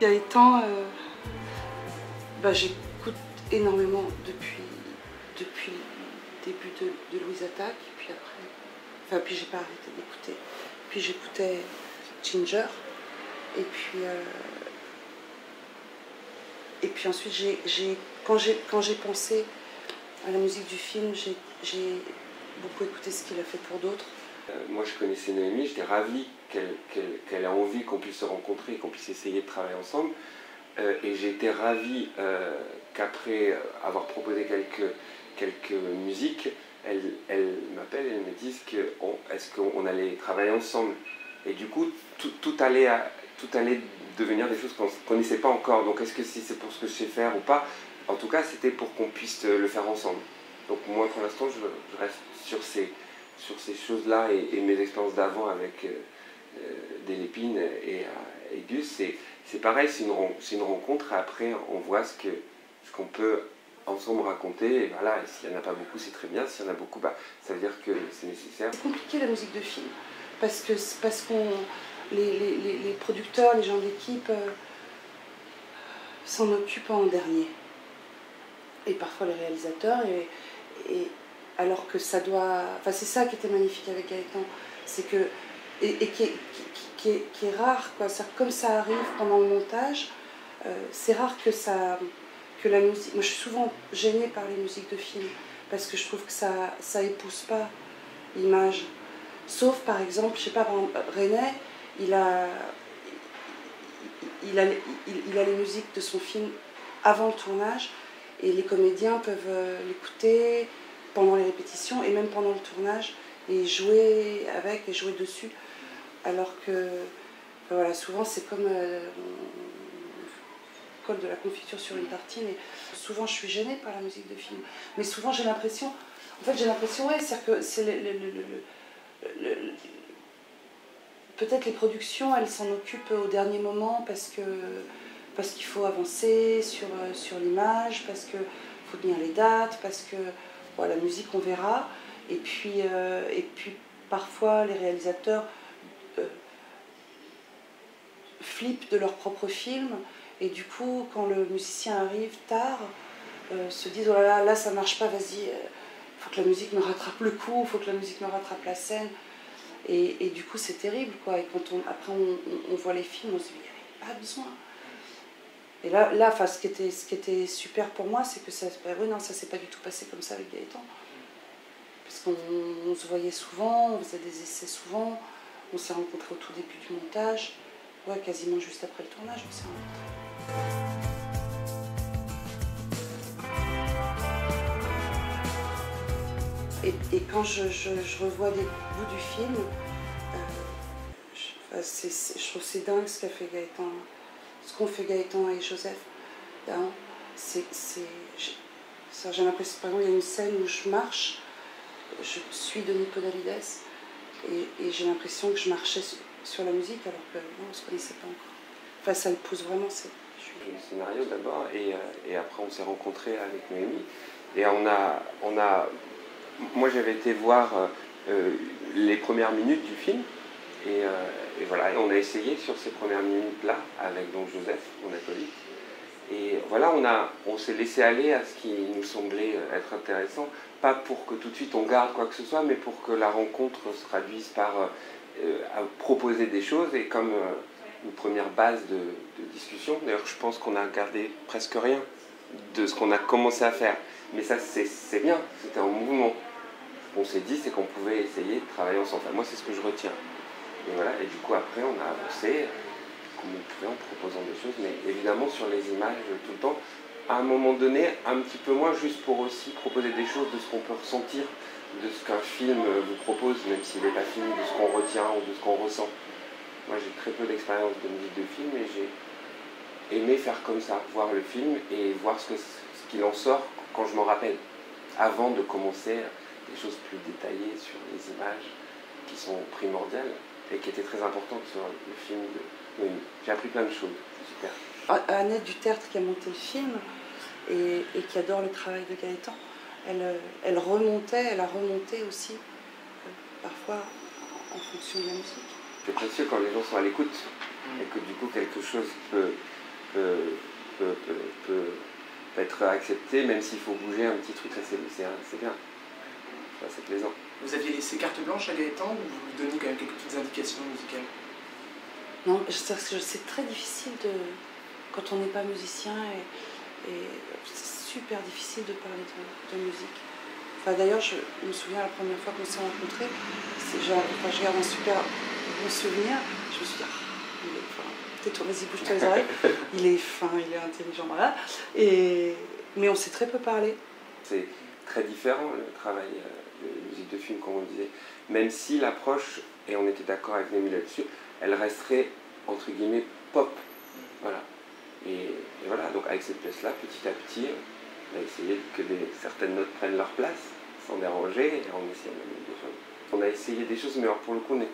Gaëtan, euh, bah, j'écoute énormément depuis, depuis le début de, Louise Attaque, puis après, enfin puis j'ai pas arrêté d'écouter. Puis j'écoutais Ginger, et puis euh, et puis ensuite j'ai quand j'ai quand j'ai pensé à la musique du film, j'ai beaucoup écouté ce qu'il a fait pour d'autres. Euh, moi je connaissais Noémie, j'étais ravi qu'elle qu ait envie qu'on puisse se rencontrer, qu'on puisse essayer de travailler ensemble. Euh, et j'ai été ravi euh, qu'après avoir proposé quelques, quelques musiques, elle, elle m'appelle et elle me que est-ce qu'on allait travailler ensemble. Et du coup, tout, tout, allait, tout allait devenir des choses qu'on ne connaissait pas encore. Donc est-ce que si c'est pour ce que je sais faire ou pas En tout cas, c'était pour qu'on puisse le faire ensemble. Donc moi, pour l'instant, je, reste sur ces, sur ces choses-là et, et, mes expériences d'avant avec euh, des Lépines et, et Gus. C'est pareil, c'est une, une, rencontre et après, on voit ce qu'on ce qu'on peut ensemble raconter. Et voilà, s'il n'y en a pas beaucoup, c'est très bien. S'il y en a beaucoup, bah, ça veut dire que c'est nécessaire. C'est compliqué la musique de film parce que parce les, les, les, producteurs, les gens de l'équipe euh, s'en occupent en dernier. Et parfois les réalisateurs. Et, et alors que ça doit. Enfin, c'est ça qui était magnifique avec Gaëtan. C'est que. Et, qui, est, est, est, rare, quoi. Ça, comme ça arrive pendant le montage, euh, c'est rare que ça. Que la musique. Moi, je suis souvent gênée par les musiques de film parce que je trouve que ça, ça épouse pas l'image. Sauf par exemple, je sais pas, René, il a, il, a, il, il, a les musiques de son film avant le tournage et les comédiens peuvent l'écouter pendant les répétitions et même pendant le tournage et jouer avec et jouer dessus. Alors que voilà, souvent c'est comme euh, on colle de la confiture sur une tartine souvent je suis gênée par la musique de film. Mais souvent j'ai l'impression, en fait j'ai l'impression, ouais, c'est que c'est le, peut-être les productions, elles s'en occupent au dernier moment parce que parce qu'il faut avancer sur, sur l'image, parce qu'il faut tenir les dates, parce que la musique on verra. Et puis, euh, et puis parfois les réalisateurs euh, flippent de leur propre film et du coup quand le musicien arrive tard, euh, se disent oh là là, ça marche pas, vas-y, il faut que la musique me rattrape le coup, faut que la musique me rattrape la scène. Et, et, du coup, c'est terrible, quoi. Et quand on, après, on, on, voit les films, on se dit, il n'y avait pas besoin. Et là, là ce, qui était, ce qui était super pour moi, c'est que ça, oui, non, ça s'est pas du tout passé comme ça avec Gaëtan. Parce qu'on se voyait souvent, on faisait des essais souvent, on s'est rencontrés au tout début du montage, ouais, quasiment juste après le tournage, on s'est rencontrés. Et, quand je, revois des bouts du film, euh, je, trouve c'est dingue ce qu'a fait Gaëtan, ce qu'ont fait Gaëtan et Joseph. J'ai l'impression, par exemple, il y a une scène où je marche, je suis Denis Podalides, et, j'ai l'impression que je marchais sur, la musique alors que non, on ne se connaissait pas encore. Enfin, ça le pousse vraiment. C'est, le scénario d'abord, et, euh, et après on s'est rencontrés avec Noémie, et on a, on a moi j'avais été voir euh, les premières minutes du film et, euh, et, voilà, et on a essayé sur ces premières minutes là avec donc Joseph, mon acolyte. Et voilà, on, on s'est laissé aller à ce qui nous semblait être intéressant, pas pour que tout de suite on garde quoi que ce soit, mais pour que la rencontre se traduise par euh, à proposer des choses et comme euh, une première base de, discussion. D'ailleurs, je pense qu'on a gardé presque rien de ce qu'on a commencé à faire. Mais ça, c'est bien, c'était en mouvement qu'on s'est dit, c'est qu'on pouvait essayer de travailler ensemble. Moi, c'est ce que je retiens. Et voilà, et du coup, après, on a avancé en proposant des choses, mais évidemment sur les images tout le temps. À un moment donné, un petit peu moins, juste pour aussi proposer des choses de ce qu'on peut ressentir, de ce qu'un film vous propose, même s'il n'est pas fini, de ce qu'on retient ou de ce qu'on ressent. Moi, j'ai très peu d'expérience de musique de film et j'ai aimé faire comme ça, voir le film et voir ce qu'il en sort quand je m'en rappelle, avant de commencer des choses plus détaillées sur les images qui sont primordiales et qui étaient très importantes sur le film de J'ai appris plein de choses, c'est super. Annette Duterte qui a monté le film et, et, qui adore le travail de Gaëtan, elle, elle remontait, elle a remonté aussi euh, parfois en fonction de la musique. C'est précieux quand les gens sont à l'écoute et que du coup quelque chose peut peut, peut, peut, être accepté, même s'il faut bouger un petit truc, c'est bien. C'est plaisant. Vous aviez laissé carte blanche à Gaëtan ou vous lui donniez quand même quelques petites indications musicales? Non, c'est très difficile de, quand on n'est pas musicien et, c'est super difficile de parler de, musique. Enfin, D'ailleurs, je me souviens la première fois qu'on s'est rencontrés, enfin, je garde un super bon souvenir. Je me suis dit, ah, il est fin. Vas-y, bouge-toi les oreilles. il est fin, il est intelligent, voilà. Et, mais on s'est très peu parlé. C'est très différent le travail euh, de musique de film, comme on disait. Même si l'approche, et on était d'accord avec Némi là-dessus, elle resterait entre guillemets pop. Voilà. Et, voilà, donc avec cette pièce-là, petit à petit, on a essayé que certaines notes prennent leur place, sans déranger, et on essaie des choses. On a essayé des choses, mais alors pour le coup, on est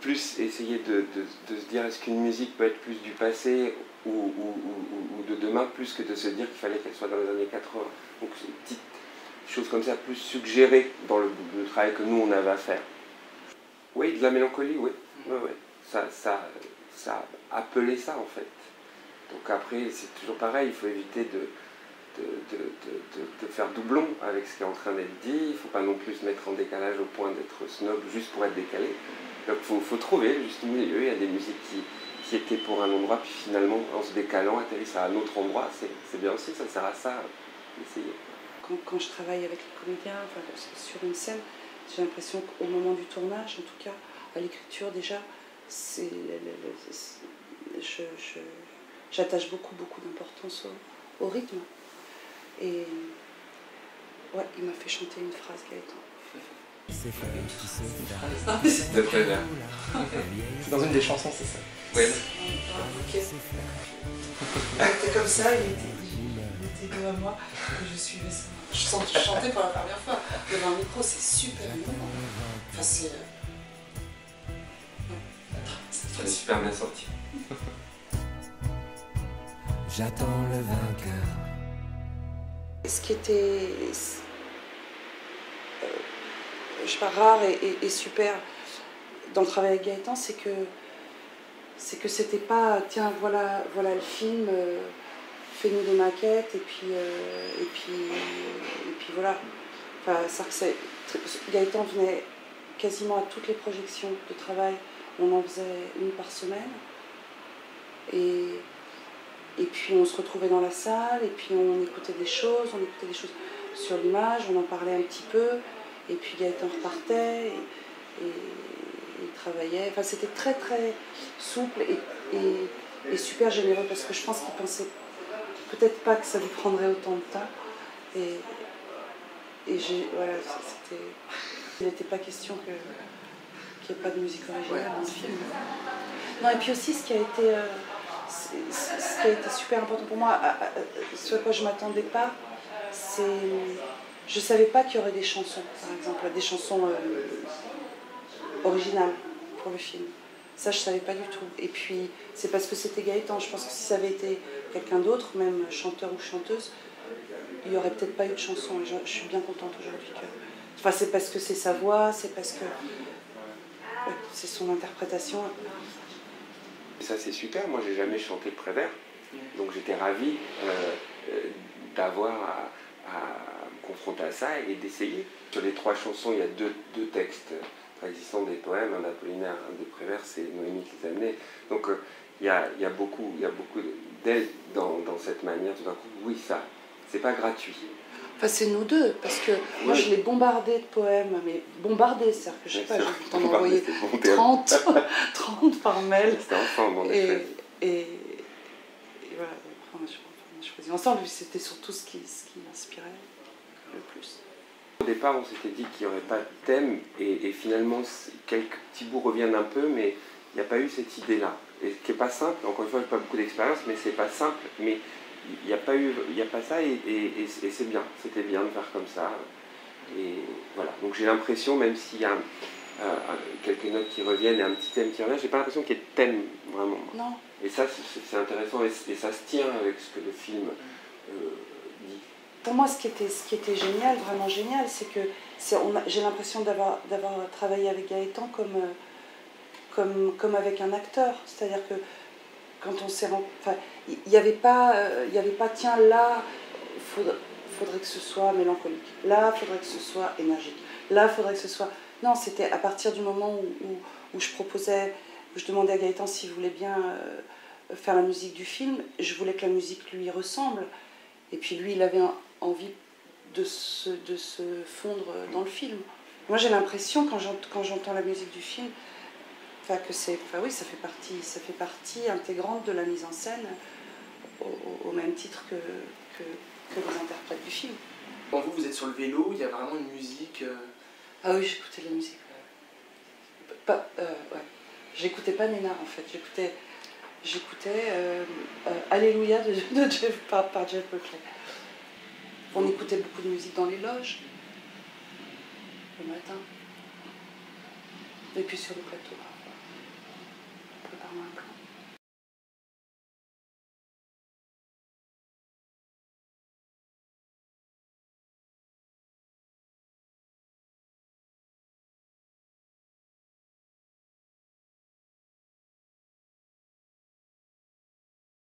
plus essayé de, se dire est-ce qu'une musique peut être plus du passé ou, de demain, plus que de se dire qu'il fallait qu'elle soit dans les années 80. Donc c'est une petite chose comme ça, plus suggérée dans le, travail que nous on avait à faire. Oui, de la mélancolie, oui. Ça, ça, ça appelait ça en fait. Donc après, c'est toujours pareil, il faut éviter de, de, faire doublon avec ce qui est en train d'être dit. Il ne faut pas non plus se mettre en décalage au point d'être snob juste pour être décalé. Donc il faut, trouver juste milieu. Il y a des musiques qui, qui, étaient pour un endroit, puis finalement, en se décalant, atterrissent à un autre endroit. C'est bien aussi, ça sert à ça d'essayer. Quand, je travaille avec les comédiens, sur une scène, j'ai l'impression qu'au moment du tournage, en tout cas, à l'écriture déjà, c'est je, j'attache beaucoup, beaucoup d'importance au, rythme. Et ouais, il m'a fait chanter une phrase, Gaëtan. C'est très bien. C'est dans une des chansons, c'est ça Oui. ok. Il était comme ça, il était, il était devant moi, et je suivais ça. Je, je chantais pour la première fois. Devant un micro, c'est super émouvant. Enfin, c'est. C'est super bien sorti. J'attends le vainqueur. Ce qui était euh, je sais pas, rare et, super dans le travail avec Gaëtan, c'est que c'est que c'était pas tiens voilà voilà le film, euh, fais-nous des maquettes et puis euh, et puis et puis voilà. Enfin, ça, Gaëtan venait quasiment à toutes les projections de travail, on en faisait une par semaine. Et, puis on se retrouvait dans la salle, et puis on écoutait des choses, on écoutait des choses sur l'image, on en parlait un petit peu, et puis Gaëtan repartait, et, il travaillait. Enfin, c'était très très souple et, super généreux, parce que je pense qu'il pensait peut-être pas que ça lui prendrait autant de temps. Et, et j'ai, voilà, c'était... Il n'était pas question que, qu'il n'y ait pas de musique originale dans ce film. Non, et puis aussi, ce qui a été... Euh, ce qui a été super important pour moi, ce à quoi je ne m'attendais pas, c'est. Je ne savais pas qu'il y aurait des chansons, par exemple, des chansons euh, originales pour le film. Ça, je ne savais pas du tout. Et puis, c'est parce que c'était Gaëtan. Je pense que si ça avait été quelqu'un d'autre, même chanteur ou chanteuse, il n'y aurait peut-être pas eu de chanson. je, je suis bien contente aujourd'hui que. Enfin, c'est parce que c'est sa voix, c'est parce que. C'est son interprétation. Ça c'est super, moi j'ai jamais chanté de Prévert, donc j'étais ravi euh, euh, d'avoir à, me confronter à ça et d'essayer. Sur les trois chansons, il y a deux, deux textes existants des poèmes, un d'Apollinaire, un de Prévert, c'est Noémie qui les amenait. Donc euh, il y, a, y, a, beaucoup, il y a beaucoup d'aide dans, dans, cette manière, tout d'un coup, oui ça, c'est pas gratuit. Enfin, c'est nous deux, parce que moi je l'ai bombardé de poèmes, mais bombardé, c'est-à-dire que je sais pas, j'ai t'en envoyer 30, 30 par mail. C'était ensemble, et, et, et, voilà, on a choisi ensemble, c'était surtout ce qui, ce qui m'inspirait le plus. Au départ, on s'était dit qu'il n'y aurait pas de thème, et, finalement, quelques petits bouts reviennent un peu, mais il n'y a pas eu cette idée-là. Et qui n'est pas simple, encore une fois, je n'ai pas beaucoup d'expérience, mais c'est pas simple, mais il n'y a pas eu, il a pas ça et, c'est bien, c'était bien de faire comme ça. Et voilà, donc j'ai l'impression, même s'il y a quelques notes qui reviennent et un petit thème qui revient, j'ai pas l'impression qu'il y ait de thème vraiment. Non. Et ça, c'est intéressant et, ça se tient avec ce que le film euh, dit. Pour moi, ce qui était, ce qui était génial, vraiment génial, c'est que j'ai l'impression d'avoir travaillé avec Gaëtan comme, euh, comme, comme avec un acteur. C'est-à-dire que quand on s'est enfin, il n'y avait pas, euh, il y avait pas, tiens là, faudrait, faudrait que ce soit mélancolique. Là, faudrait que ce soit énergique. Là, faudrait que ce soit. Non, c'était à partir du moment où, je proposais, je demandais à Gaëtan s'il voulait bien euh, faire la musique du film. Je voulais que la musique lui ressemble. Et puis lui, il avait envie de se, de se fondre dans le film. Moi, j'ai l'impression quand j'entends la musique du film, enfin que c'est, enfin oui, ça fait partie, ça fait partie intégrante de la mise en scène, au, même titre que, que, que les interprètes du film. Quand vous, vous êtes sur le vélo, il y a vraiment une musique. euh, Ah oui, j'écoutais de la musique. Pas, euh, ouais. J'écoutais pas Nena en fait. J'écoutais, j'écoutais euh, Alléluia de, de Jeff, par, par Jeff Buckley. On écoutait beaucoup de musique dans les loges le matin. Et puis sur le plateau parfois. Prépare-moi un plan.